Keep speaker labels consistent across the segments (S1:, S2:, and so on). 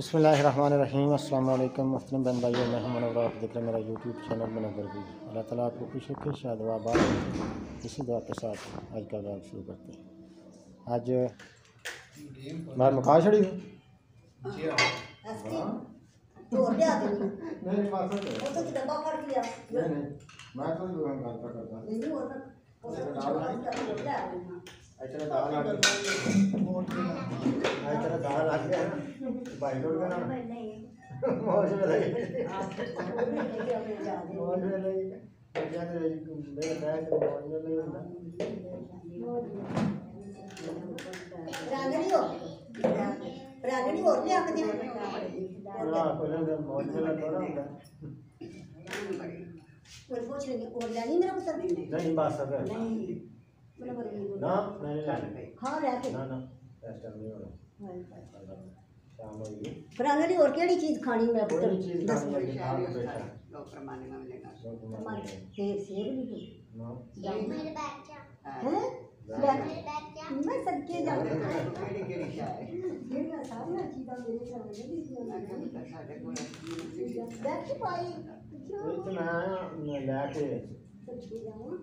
S1: बसमीम अल्लाम मुख्तम बन भाई मैं हम दिक्र मेरा यूट्यूब चैनल में नज़र भी अल्लाह ताला आपको खुश रखे शायद वाबाद इसी दुआ के साथ आज का काम शुरू करते हैं। आज बाहर मुका छड़ी है? अच्छा प्रागणी और ले आके देखो ना कोई ना मौज में लगा रहा
S2: और पूछ लेंगे और लानी मेरा पुत्र
S1: नहीं बात सब है
S2: नहीं।
S1: ना मैंने लानी
S2: हाँ रहते। ना
S1: ना। ना इस टाइम नहीं होना शाम होगी
S2: ਰਾਂਗਣੀ ਹੋਰ ਕਿਹੜੀ ਚੀਜ਼ ਖਾਣੀ ਮੇਰਾ
S1: कोई
S2: ਪੁੱਤਰ
S1: भी चीज
S2: ਦੱਸ
S1: खानी है खा के बैठा
S3: ਡਾਕਟਰ ਮਾਨੇਗਾ ਮਿਲੇਗਾ
S2: ਟਮਾਟਰ ਤੇ ਸੇਬ ਵੀ ਦੋ
S1: ना
S2: मेरे बैग
S3: ਹਾਂ
S2: ਹੈ बैग मैं सबके जाऊँ
S3: ਕਿਹੜੀ ਕਿਹੜੀ ਸ਼ਾਇਰ
S2: ਜਿਹੜੀਆਂ ਸਾਰੀਆਂ ਚੀਜ਼ਾਂ ਮੇਰੇ ਸਾਹਮਣੇ
S3: ਮੈਂ
S2: ਦਿਖਦੀਆਂ
S3: ਕਿਹਾ ਸਾਡੇ ਕੋਲ
S2: ਬੈਗ ਚ ਪਾਈ
S1: एक मैं आया मैं लेके
S2: ਸੱਚੀ ਜਾਵਾਂ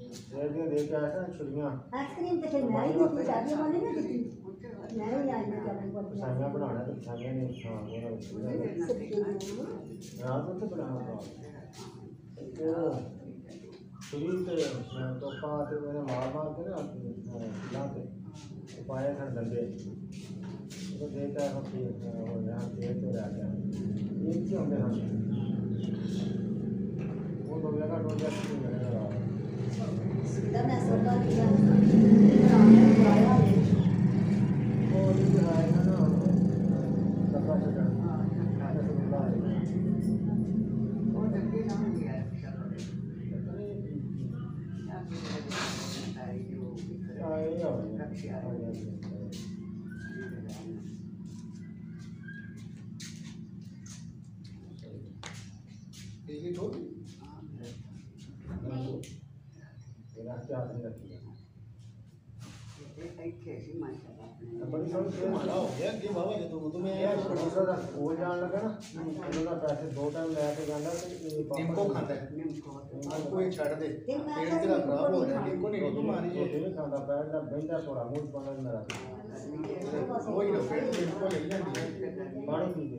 S1: एक दिन देख आया था छुड़ियाँ।
S2: आइसक्रीम तो फिर तो मैं ही थी दादी वाली ने दी मैं ही आई थी करण
S1: को सामना बनाना तो सामने ने
S2: हाँ मेरा
S1: रात को तो बनाना था। छुरी तो मैं तो पाते मैंने मार मार के ना लाते उपाय कर लगे। तो देता है फिर और यहाँ देर तो रह गया। एक ही होंगे हम। वो तो मेरा तो टोटल गया तो ਸਕੂਲ ਜਾਣ ਲੱਗਾ ਨਾ ਉਹਨਾਂ ਦਾ ਪੈਸੇ ਦੋ ਟਾਈਮ ਲੈ ਕੇ ਜਾਂਦਾ ਤੇ ਇਹ
S4: ਨਿੰਮਕੋ ਖਾਂਦਾ ਹੈ ਅੱਜ ਕੋਈ ਛੱਡ ਦੇ ਪੇਟ ਤੇਰਾ ਖਰਾਬ ਹੋ ਰਿਹਾ ਨਿੰਮਕੋ ਨਹੀਂ ਨਿੰਮਕੋ ਮਾਰੀ
S1: ਰੋਟੀ ਨਹੀਂ ਖਾਂਦਾ ਬੈਠਦਾ ਬੈਠਦਾ ਥੋੜਾ ਮੂੰਹ ਚ ਪਾਣਾ ਮੇਰਾ
S4: ਕੋਈ ਨਾ ਪੇਟ ਨਿੰਮਕੋ ਲੈ ਜਾਂਦੀ ਹੈ
S1: ਪਾਣੀ ਪੀ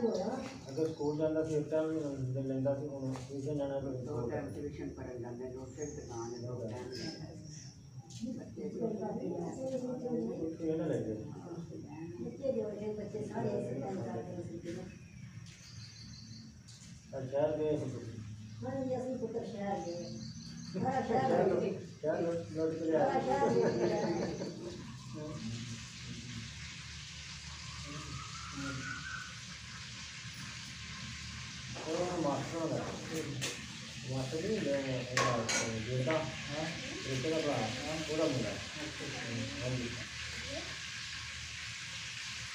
S1: ਅਗਰ ਸਕੂਲ ਜਾਂਦਾ ਸੀ ਇੱਕ ਟਾਈਮ ਦੇ ਲੈਂਦਾ ਸੀ ਹੁਣ ਟਿਊਸ਼ਨ ਜਾਣਾ
S3: ਦੋ
S1: ਕੋਈ
S3: ਟਾਈਮ ਟਿਊਸ਼ਨ ਪੜਨ ਜਾਂਦੇ ਦੋ ਫਿਰ ਦੁਕਾਨ ਹੈ ਦੋ ਟਾਈਮ ਬੱਚੇ
S1: ਇਹ ਨਾ ਲੈ ਗਏ
S2: ਬੱਚੇ ਜੋ ਹੈ ਬੱਚੇ ਸਾਰੇ ਇਸੇ ਤਰ੍ਹਾਂ ਕਰਦੇ ਸੀ
S1: ਅੱਜ ਸ਼ਹਿਰ ਗਏ ਸੀ ਤੁਸੀਂ
S2: ਮੈਂ ਵੀ ਅਸੀਂ ਪੁੱਤਰ ਸ਼ਹਿਰ ਗਏ ਸਾਰਾ ਸ਼ਹਿਰ ਗਏ
S1: वाटली जोडा हां रेटेला बा हां पूरा मुला हां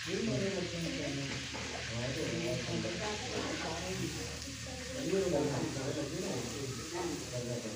S1: ये मेरे बच्चे ने क्या
S2: है तो ये संपर्क का
S1: सारे
S2: ये
S1: लोग बात कर रहे हैं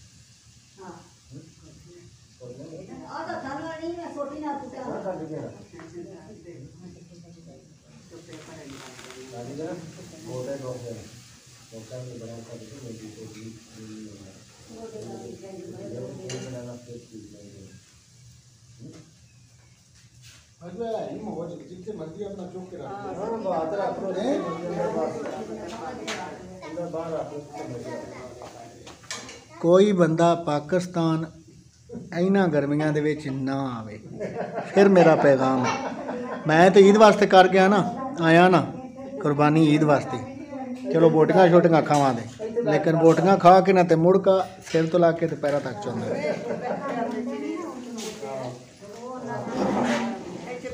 S4: ਅੱਜ ਮੈਂ ਆਈ ਮੋਜ ਜਿੱਥੇ ਮਰਜ਼ੀ ਆਪਣਾ ਚੁੱਕ ਕੇ ਰੱਖ
S1: ਹਾਂ ਬਾਤ ਰੱਖ ਲੋ
S4: ਹੈਂ?
S1: ਨਹੀਂ
S3: ਬਾਹਰ ਆ ਕੇ
S4: ਕੋਈ ਬੰਦਾ ਪਾਕਿਸਤਾਨ ਇਹਨਾਂ ਗਰਮੀਆਂ ਦੇ ਵਿੱਚ ਨਾ ਆਵੇ ਫਿਰ ਮੇਰਾ ਪੈਗਾਮ ਹੈ ਮੈਂ ਤੇ ਈਦ ਵਾਸਤੇ ਕਰ ਗਿਆ ਨਾ ਆਇਆ ਨਾ ਕੁਰਬਾਨੀ ਈਦ ਵਾਸਤੇ ਚਲੋ ਬੋਟੀਆਂ ਛੋਟੀਆਂ ਖਾਵਾਂਗੇ ਲੇਕਿਨ ਬੋਟੀਆਂ ਖਾ ਕੇ ਨਾ ਤੇ ਮੁੜਕਾ ਸਿਰ ਤੋਂ ਲਾ ਕੇ ਤੇ ਪੈਰਾਂ ਤੱਕ ਚੋਂਦਾ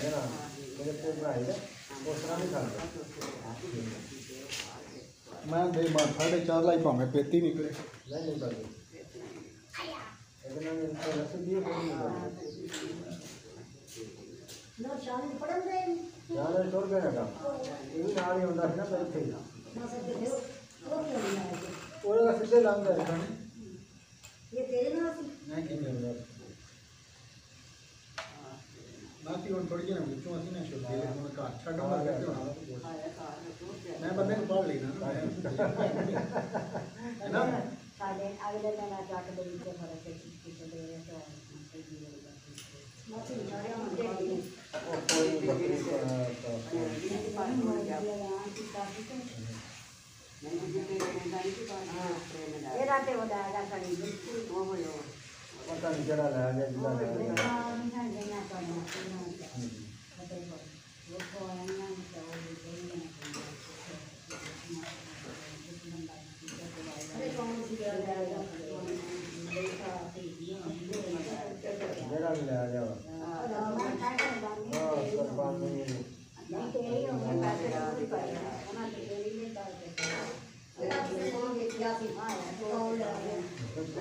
S4: है ना मेरे
S3: कोबरा है कोसरा नहीं खाता मैं दे बार साढ़े चार लाई
S5: भावे पेती निकले नहीं नहीं
S3: बाबू इतना मेरे को रस दिए कोई नहीं बाबू ना चालीस पड़न दे चालीस छोड़
S5: गया ना ये भी नाली होता है
S3: ना बैठे और अगर फिर
S5: से लाऊँगा ये तेरे
S4: नाम नहीं क्यों ਬਾਕੀ ਹੁਣ ਥੋੜੀ ਜਿਹੀ ਵਿੱਚੋਂ ਅਸੀਂ ਨਾ ਛੁੱਟੀ ਲੈ ਹੁਣ ਘਰ ਛੱਡਣ ਲੱਗੇ ਤੇ ਹੁਣ ਮੈਂ ਬੰਦੇ ਨੂੰ ਪੜ ਲੈਣਾ ਨਾ ਹੈ ਨਾ
S5: ਸਾਡੇ ਅਗਲੇ ਦਿਨ ਆ ਜਾ ਕੇ ਬੜੀ ਤੇ ਫਰਕ ਹੈ ਕਿਸੇ ਦੇ ਤੋਂ ਮਾਫੀ ਸਾਰੇ ਹੁੰਦੇ ਨੇ
S3: ਉਹ ਕੋਈ ਬੱਕਰੀ ਅਹ,
S5: ਇਹਦਾ ਤੇ ਉਹਦਾ ਇਹਦਾ ਕਰੀ ਬਿਲਕੁਲ
S3: ਪਤਾ ਨਹੀਂ ਕਿਹੜਾ ਲੈ ਗਿਆ ਜਿਹੜਾ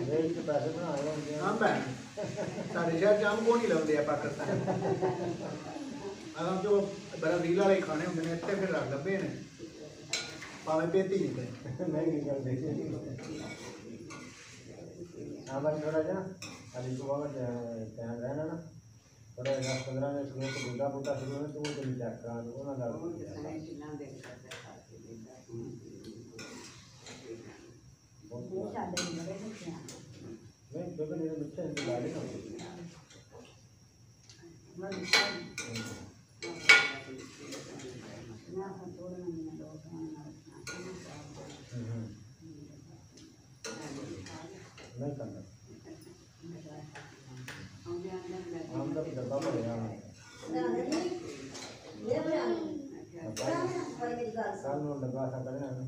S3: ਦੇਖ ਕੇ ਪੈਸੇ ਬਣਾਏ ਹੁੰਦੇ ਆ
S4: ਹਾਂ ਭੈਣ ਸਾਡੇ ਸ਼ਹਿਰ ਚ ਆਮ ਕੋਣ ਹੀ ਲਾਉਂਦੇ ਆ ਪਾਕਿਸਤਾਨ ਆਮ ਜੋ ਬਰਾਜ਼ੀਲ ਵਾਲੇ ਖਾਣੇ ਹੁੰਦੇ ਨੇ ਇੱਥੇ ਫਿਰ ਰੱਖ ਲੱਭੇ ਨੇ ਭਾਵੇਂ ਪੇਤੀ ਨਿਕਲੇ
S3: ਨਹੀਂ ਕੀ ਕਰਦੇ ਹਾਂ ਬਸ ਥੋੜਾ ਜਿਹਾ ਅਲੀ ਸੁਬਾਹ ਵਿੱਚ ਟਾਈਮ ਰਹਿਣਾ ਨਾ ਥੋੜਾ ਜਿਹਾ 15 ਮਿੰਟ ਨੂੰ ਕੋਈ ਬੁੱਢਾ ਬੁੱਢਾ ਸ਼ੁਰੂ ਹੋਣਾ ਤੂੰ ਤੇ ਚੈੱਕ ਕਰਾ ਦੋ ਉਹਨਾਂ ਦਾ करता मैं यहाँ साल में लगा था करें हमें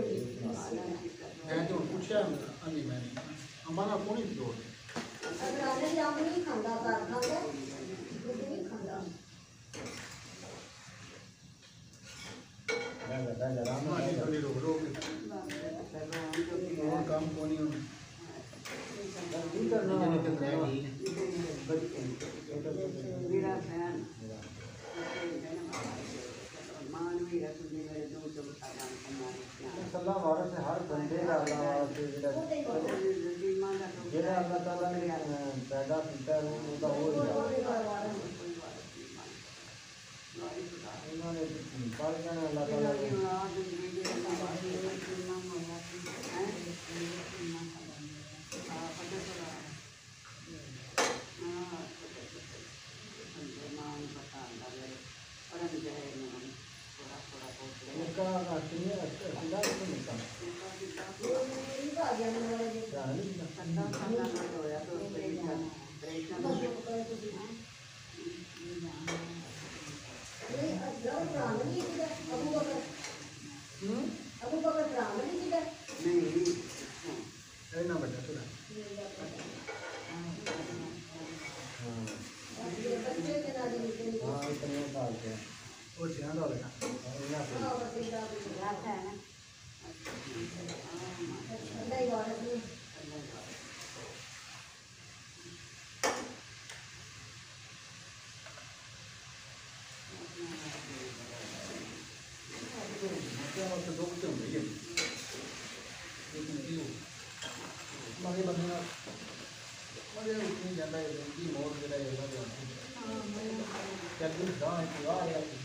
S3: ਮੈਂ ਤੁਹਾਨੂੰ ਪੁੱਛਿਆ ਅਲੀ ਮੈਂ
S4: ਅਮਾਨਾ ਕੋਣੀ ਜੋੜ ਅਗਰ
S3: ਆਨੇ ਜਾਮ ਨਹੀਂ ਖਾਂਦਾ ਪਰ ਖਾਂਦਾ ਦੁੱਧ ਨਹੀਂ
S4: ਖਾਂਦਾ
S3: ਮੈਂ ਬਤਾ ਜਰਾ ਮੈਂ
S6: ਥੋੜੀ
S7: ਰੋਕ ਰੋਕ ਕੰਮ ਕੋਣੀ
S3: ਹੁਣ ਕੀ ਕਰਨਾ ਹੈ अल्लाह ताला उसका
S5: राष्ट्रीय अंडा उसको मिलता है। अंडा खाना होया तो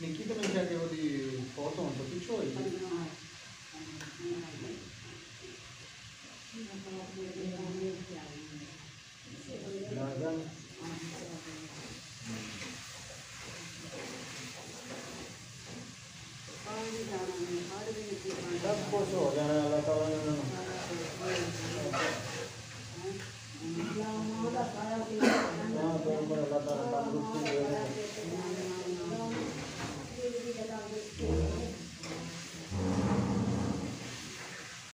S5: ನಿಕ್ಕಿದ ನಿಮಿಷಕ್ಕೆ ಒಂದು ಫೋಟೋ ಉಂಟು ಪಿಚ್ಚು ಹೋಯ್ತು